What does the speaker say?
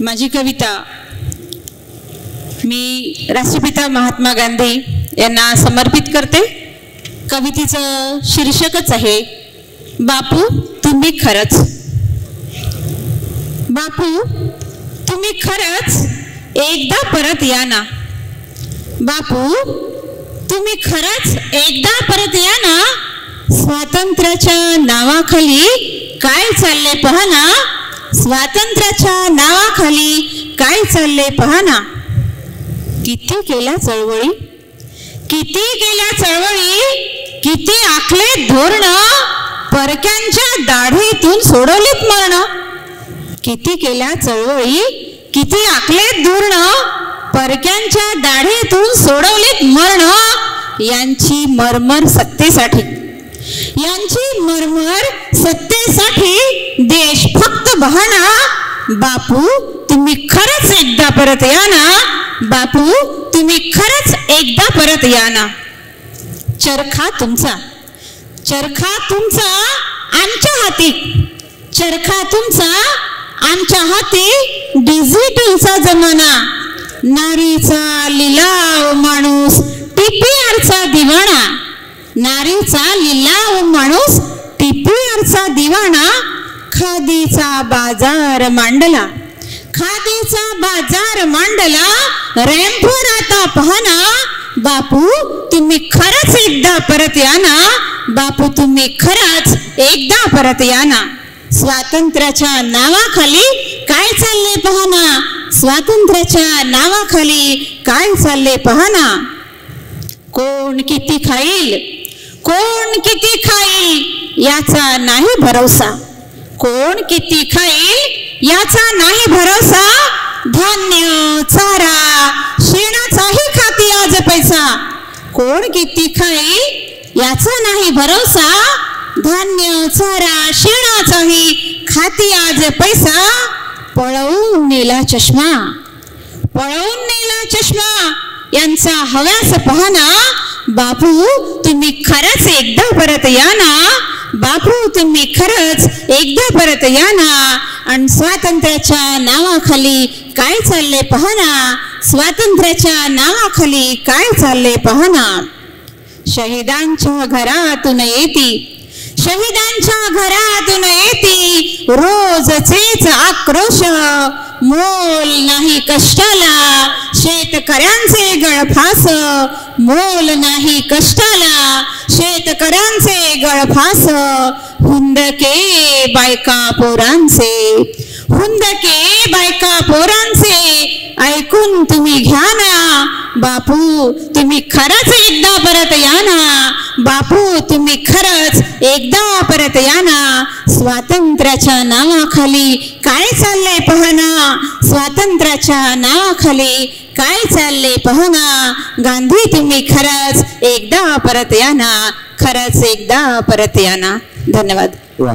माझी कविता. मी राष्ट्रपिता महात्मा गांधी यांना समर्पित करते. कवितेचं शीर्षकच आहे बापू तुम्ही खरंच. बापू तुम्ही खरंच? एकदा परत या ना. बापू तुम्ही खरंच एकदा परत या ना. स्वातंत्र्याच्या नावाखाली काय चालले पहा ना. स्वातंत्र्याच्या नावाखाली काय चालले पहा ना. किती केल्या चळवळी? किती केल्या चळवळी? किती आखले धोरण परक्यांच्या दाढीतून सोडवलीत मरण? किती केल्या चळवळी? किती आखले धोरण परक्यांच्या दाढीतून सोडवलीत मरण? यांची मरमर सत्तेसाठी. यांची मरमर सत्तेसाठी देश फक्त बहाणा बापू तुम्ही खरंच एकदा परत या ना? बापू तुम्ही खरंच एकदा परत या ना? चरखा तुमचा. चरखा तुमचा आमच्या हाती. चरखा तुमचा आमच्या हाती. डिजिटलचा जमाना. नारीचा लिलाव माणूस टीपीआरचा दिवाणा. नारीचा लिलाव माणूस टीपीआरचा दिवाणा. खादीचा बाजार मांडला. खादीचा बाजार मांडला. रॅम्पवर आता पाहना बापू तुम्ही खरंच एकदा परत या ना? बापू तुम्ही खरंच एकदा परत या ना? स्वातंत्र्याच्या नावाखाली काय चालले पहाना? स्वातंत्र्याच्या नावाखाली काय चालले पहाना? कोण किती खाईल? कोण किती खाईल? याचा नाही भरोसा. कोण किती खाईल याचा नाही भरोसा? धान्य चारा शेणाचाही खाती आज पैसा. कोण किती खाईल याचा नाही भरोसा? धान्य चारा शेणाचाही खाती आज पैसा. पळवून नेला चष्मा. पळवून नेला चष्मा. यांचा हव्यास पाहना बापू तुम्ही खरंच एकदा परत या ना. बापू तुम्ही खरंच एकदा परत या ना. आणि स्वातंत्र्याच्या नावाखाली काय चालले पहाना स्वातंत्र्याच्या नावाखाली काय चालले पहाना शहीदांच्या घरातून येती. शहीदांच्या घरातून येती. रोजचेच आक्रोश. मोल नाही कष्टाला. शेतकऱ्यांचे गळफास. मोल नाही कष्टाला. शेतकऱ्यांचे गळफास हुंदके बायका पोरांचे. हुंदके बायका पोरांचे ऐकून तुम्ही घ्या ना. बापू तुम्ही खरंच एकदा परत या ना. बापू तुम्ही खरंच एकदा परत या ना. स्वातंत्र्याच्या नावाखाली काय चाललंय पहाना स्वातंत्र्याच्या नावाखाली काय चालले पहाना गांधी तुम्ही खरंच एकदा परत या ना. खरंच एकदा परत या ना. धन्यवाद. वा.